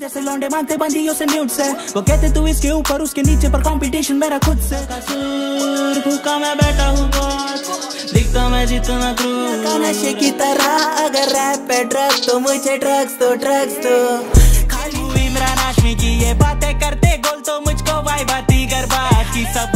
जैसे लौंडे मानते बंदियों से न्यूट से। वो कहते तू इसके ऊपर उसके नीचे पर कंपटीशन मेरा खुद से। कसूर भूखा मैं बैठा हूँ बहुत। दिखता मैं जितना क्रूर। नशे की तरह अगर रैप पे ड्रग्स तो मुझे ड्रग्स तो ड्रग्स तो। खाली इमरान हाशमी की ये बातें करते गोल तो मुझको वाई बाती गरबा की सब